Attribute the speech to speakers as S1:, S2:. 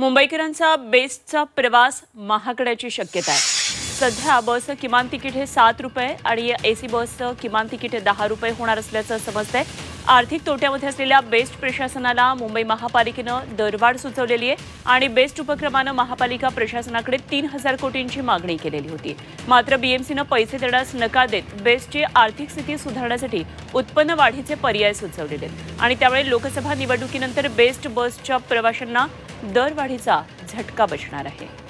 S1: मुंबईकरांचा बेस्टचा प्रवास महागड्याची शक्यता आहे. सध्या बसचं किमान तिकीट हे सात रुपये आणि एसी बसचं किमान तिकीट हे दहा रुपये होणार असल्याचं समजतंय. आर्थिक तोट्यामध्ये असलेल्या बेस्ट प्रशासनाला मुंबई महापालिकेनं दरवाढ सुचवलेली आहे आणि बेस्ट उपक्रमानं महापालिका प्रशासनाकडे तीन हजार कोटींची मागणी केलेली होती. मात्र बीएमसीनं पैसे देण्यास नकार देत बेस्टची आर्थिक स्थिती सुधारण्यासाठी उत्पन्न वाढीचे पर्याय सुचवलेले आहेत. आणि त्यामुळे लोकसभा निवडणुकीनंतर बेस्ट बसच्या प्रवाशांना दरवाढीचा झटका बसणार आहे.